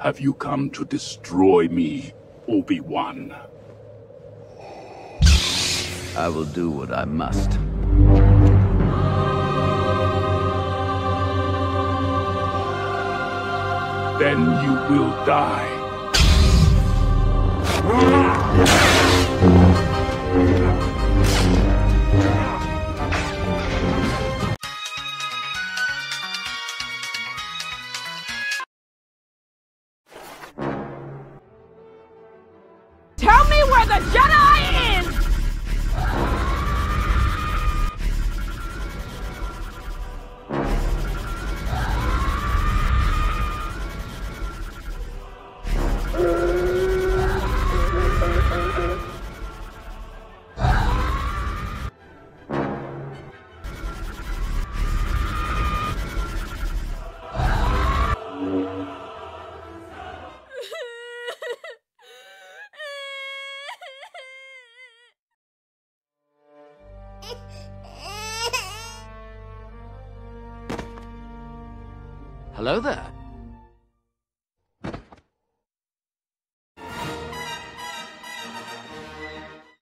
Have you come to destroy me, Obi-Wan? I will do what I must. Then you will die. Me where Hello there.